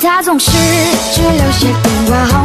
他总是只留下电话号。